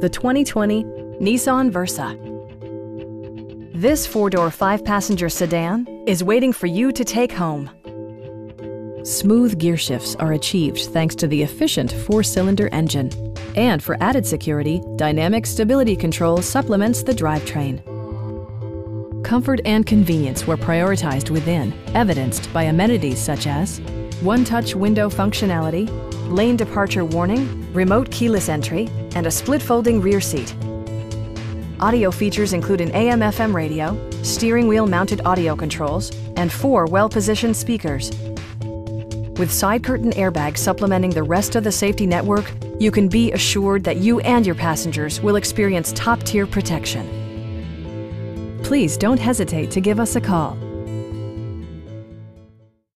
the 2020 Nissan Versa. This four-door, five-passenger sedan is waiting for you to take home. Smooth gear shifts are achieved thanks to the efficient four-cylinder engine. And for added security, Dynamic Stability Control supplements the drivetrain. Comfort and convenience were prioritized within, evidenced by amenities such as one-touch window functionality, lane departure warning, remote keyless entry, and a split folding rear seat. Audio features include an AM FM radio, steering wheel mounted audio controls, and four well positioned speakers. With side curtain airbags supplementing the rest of the safety network, you can be assured that you and your passengers will experience top tier protection. Please don't hesitate to give us a call.